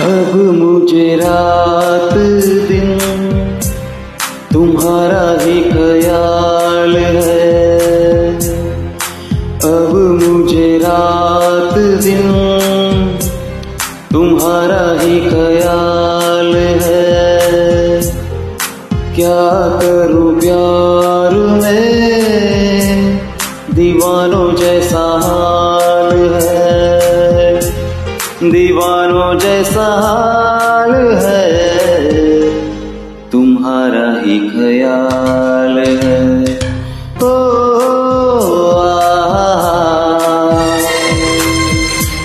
अब मुझे रात दिन तुम्हारा ही ख्याल है। अब मुझे रात दिन तुम्हारा ही ख्याल है। क्या करूँ प्यार में? दीवानों जैसा हाल दीवानों जैसा हाल है तुम्हारा ही ख्याल है। ओ,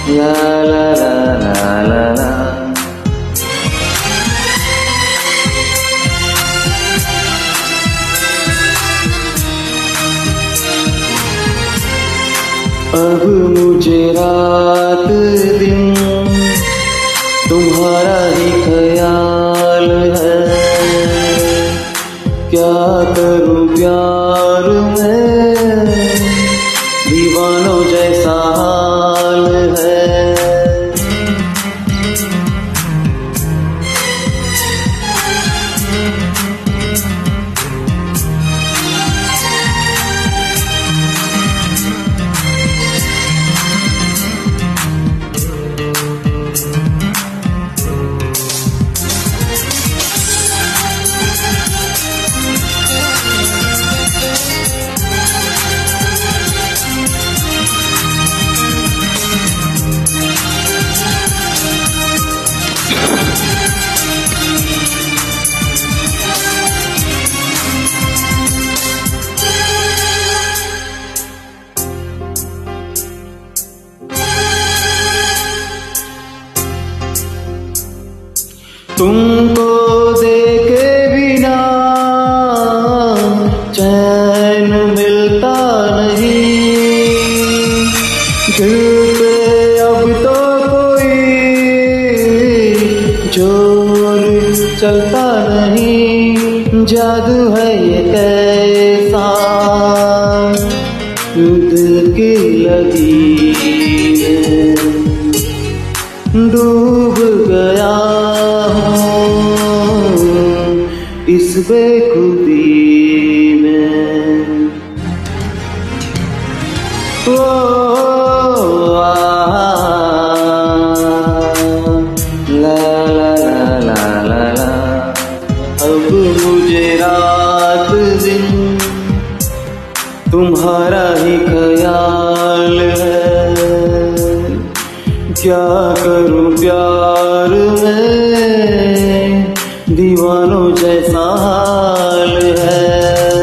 ला ला ला ला ला। अब मुझे रात दिन तुम्हारा ही ख्याल है। क्या करूँ प्यार में? तुमको देखे जादू है ये कैसा? दिल की लगी डूब गया इस बेखुदी में। ओ, अब मुझे रात दिन तुम्हारा ही ख्याल है। क्या करूँ प्यार में? दीवानों जैसा हाल है।